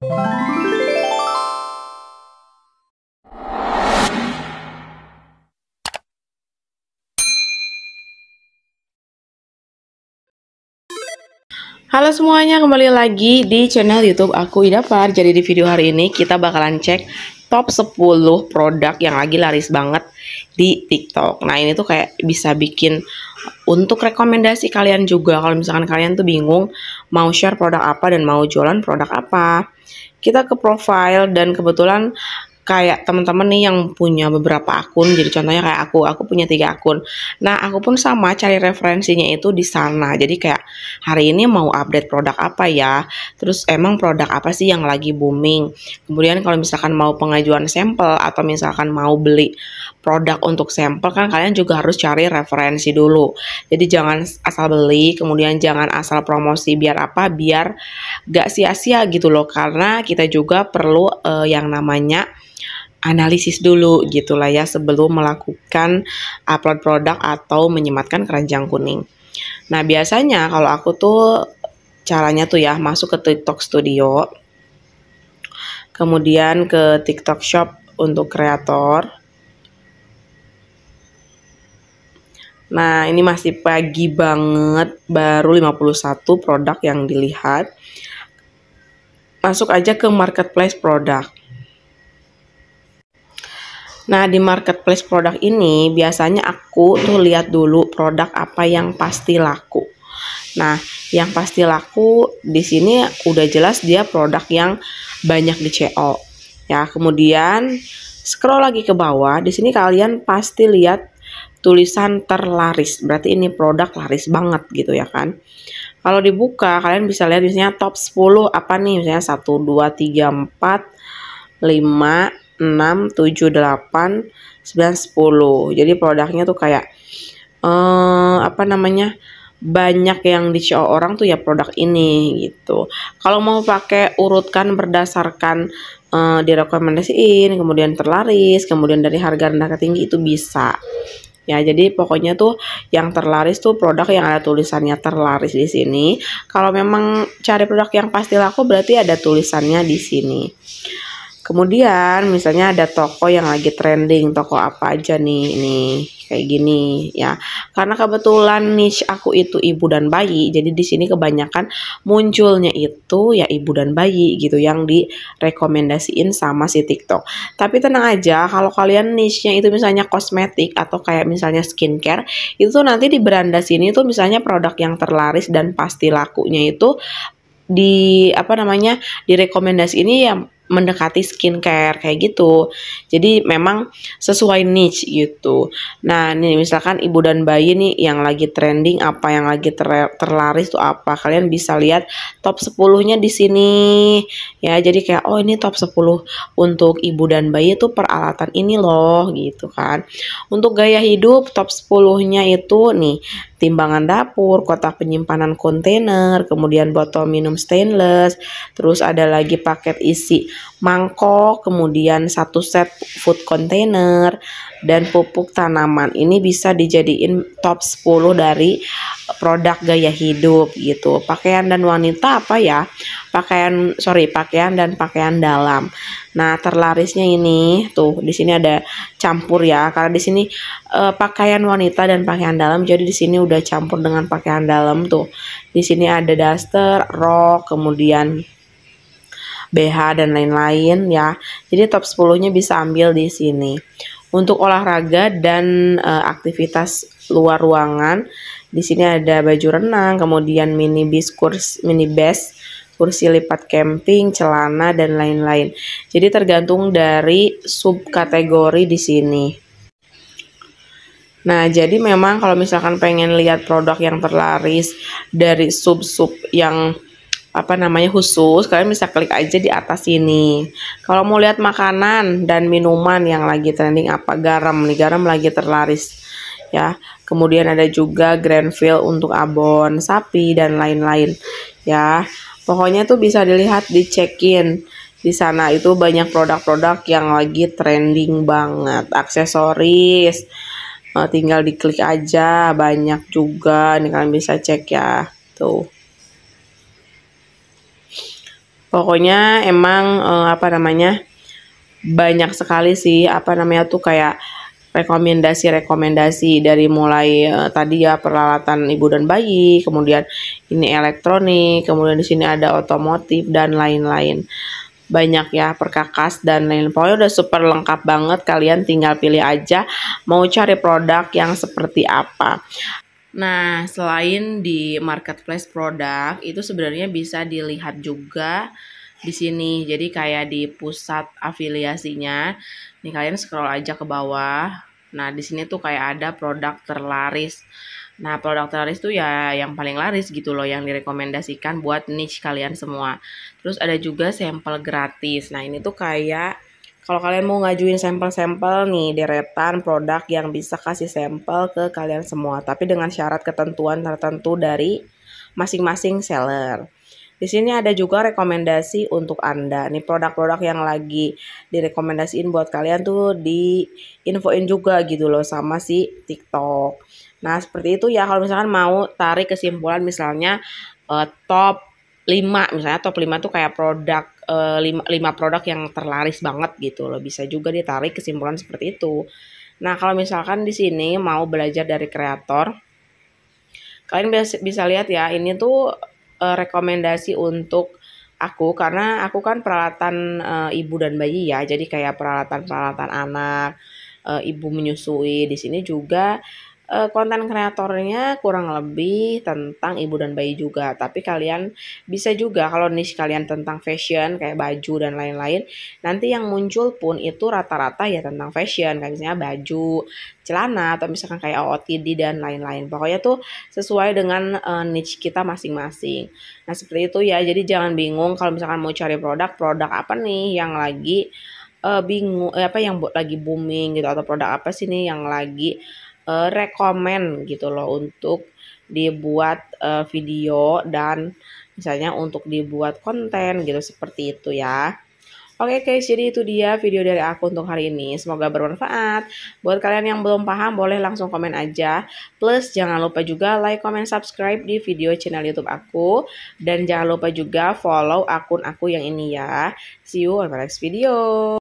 Halo semuanya, kembali lagi di channel YouTube aku Idapar. Jadi di video hari ini kita bakalan cek top 10 produk yang lagi laris banget di TikTok. Nah, ini tuh kayak bisa bikin untuk rekomendasi kalian juga kalau misalkan kalian tuh bingung mau share produk apa dan mau jualan produk apa. Kita ke profile dan kebetulan kayak teman-teman nih yang punya beberapa akun jadi contohnya kayak aku aku punya tiga akun. Nah aku pun sama cari referensinya itu di sana. Jadi kayak hari ini mau update produk apa ya? Terus emang produk apa sih yang lagi booming? Kemudian kalau misalkan mau pengajuan sampel atau misalkan mau beli produk untuk sampel kan kalian juga harus cari referensi dulu. Jadi jangan asal beli kemudian jangan asal promosi biar apa? Biar gak sia-sia gitu loh. Karena kita juga perlu uh, yang namanya analisis dulu gitulah ya sebelum melakukan upload produk atau menyematkan keranjang kuning. Nah biasanya kalau aku tuh caranya tuh ya masuk ke TikTok Studio, kemudian ke TikTok Shop untuk kreator. Nah ini masih pagi banget, baru 51 produk yang dilihat. Masuk aja ke marketplace produk. Nah, di marketplace produk ini biasanya aku tuh lihat dulu produk apa yang pasti laku. Nah, yang pasti laku di sini udah jelas dia produk yang banyak di CO. Ya, kemudian scroll lagi ke bawah, di sini kalian pasti lihat tulisan terlaris. Berarti ini produk laris banget gitu ya kan. Kalau dibuka kalian bisa lihat misalnya top 10 apa nih misalnya 1 2 3 4 5 6, 7, 8, 9, 10. Jadi produknya tuh kayak eh apa namanya? banyak yang di show orang tuh ya produk ini gitu. Kalau mau pakai urutkan berdasarkan uh, direkomendasiin, kemudian terlaris, kemudian dari harga rendah ke tinggi itu bisa. Ya, jadi pokoknya tuh yang terlaris tuh produk yang ada tulisannya terlaris di sini. Kalau memang cari produk yang pasti laku berarti ada tulisannya di sini. Kemudian misalnya ada toko yang lagi trending, toko apa aja nih ini kayak gini ya. Karena kebetulan niche aku itu ibu dan bayi, jadi di sini kebanyakan munculnya itu ya ibu dan bayi gitu yang direkomendasiin sama si TikTok. Tapi tenang aja kalau kalian niche-nya itu misalnya kosmetik atau kayak misalnya skincare, itu nanti di beranda sini tuh misalnya produk yang terlaris dan pasti lakunya itu di apa namanya direkomendasi ini ya mendekati skincare kayak gitu. Jadi memang sesuai niche gitu. Nah, ini misalkan ibu dan bayi nih yang lagi trending apa yang lagi ter terlaris tuh apa? Kalian bisa lihat top 10-nya di sini. Ya, jadi kayak oh ini top 10 untuk ibu dan bayi itu peralatan ini loh gitu kan. Untuk gaya hidup top 10-nya itu nih timbangan dapur, kotak penyimpanan kontainer, kemudian botol minum stainless, terus ada lagi paket isi mangkok, kemudian satu set food container, dan pupuk tanaman. Ini bisa dijadiin top 10 dari produk gaya hidup gitu. Pakaian dan wanita apa ya? Pakaian sorry, pakaian dan pakaian dalam. Nah, terlarisnya ini tuh di sini ada campur ya. Karena di sini uh, pakaian wanita dan pakaian dalam jadi di sini udah campur dengan pakaian dalam tuh. Di sini ada daster, rok, kemudian BH dan lain-lain ya. Jadi top 10-nya bisa ambil di sini. Untuk olahraga dan uh, aktivitas luar ruangan, di sini ada baju renang, kemudian mini bis kurs mini bes, kursi lipat camping, celana dan lain-lain. Jadi tergantung dari subkategori di sini. Nah, jadi memang kalau misalkan pengen lihat produk yang terlaris dari sub-sub yang apa namanya khusus kalian bisa klik aja di atas sini kalau mau lihat makanan dan minuman yang lagi trending apa garam nih garam lagi terlaris ya kemudian ada juga Grandfield untuk abon sapi dan lain-lain ya. Pokoknya tuh bisa dilihat dicekin. Di sana itu banyak produk-produk yang lagi trending banget. Aksesoris eh, tinggal diklik aja banyak juga. Nih kalian bisa cek ya. Tuh. Pokoknya emang uh, apa namanya banyak sekali sih apa namanya tuh kayak rekomendasi-rekomendasi dari mulai uh, tadi ya peralatan ibu dan bayi, kemudian ini elektronik, kemudian di sini ada otomotif dan lain-lain. Banyak ya perkakas dan lain pokoknya udah super lengkap banget kalian tinggal pilih aja mau cari produk yang seperti apa. Nah, selain di marketplace produk itu sebenarnya bisa dilihat juga di sini. Jadi kayak di pusat afiliasinya. Nih kalian scroll aja ke bawah. Nah, di sini tuh kayak ada produk terlaris. Nah, produk terlaris tuh ya yang paling laris gitu loh yang direkomendasikan buat niche kalian semua. Terus ada juga sampel gratis. Nah, ini tuh kayak kalau kalian mau ngajuin sampel-sampel nih deretan produk yang bisa kasih sampel ke kalian semua, tapi dengan syarat ketentuan tertentu dari masing-masing seller. Di sini ada juga rekomendasi untuk Anda. Nih produk-produk yang lagi direkomendasiin buat kalian tuh di infoin juga gitu loh sama si TikTok. Nah, seperti itu ya kalau misalkan mau tarik kesimpulan misalnya uh, top 5 misalnya top 5 tuh kayak produk uh, 5, 5 produk yang terlaris banget gitu loh. Bisa juga ditarik kesimpulan seperti itu. Nah, kalau misalkan di sini mau belajar dari kreator kalian bisa, bisa lihat ya, ini tuh uh, rekomendasi untuk aku. Karena aku kan peralatan uh, ibu dan bayi ya. Jadi kayak peralatan-peralatan anak uh, ibu menyusui. Di sini juga konten kreatornya kurang lebih tentang ibu dan bayi juga. Tapi kalian bisa juga kalau niche kalian tentang fashion kayak baju dan lain-lain, nanti yang muncul pun itu rata-rata ya tentang fashion kayak misalnya baju, celana atau misalkan kayak OOTD dan lain-lain. Pokoknya tuh sesuai dengan uh, niche kita masing-masing. Nah, seperti itu ya. Jadi jangan bingung kalau misalkan mau cari produk, produk apa nih yang lagi uh, bingung apa yang lagi booming gitu atau produk apa sih nih yang lagi uh, rekomen gitu loh untuk dibuat uh, video dan misalnya untuk dibuat konten gitu seperti itu ya. Oke guys, jadi itu dia video dari aku untuk hari ini. Semoga bermanfaat. Buat kalian yang belum paham, boleh langsung komen aja. Plus, jangan lupa juga like, comment, subscribe di video channel YouTube aku. Dan jangan lupa juga follow akun aku yang ini ya. See you on my next video.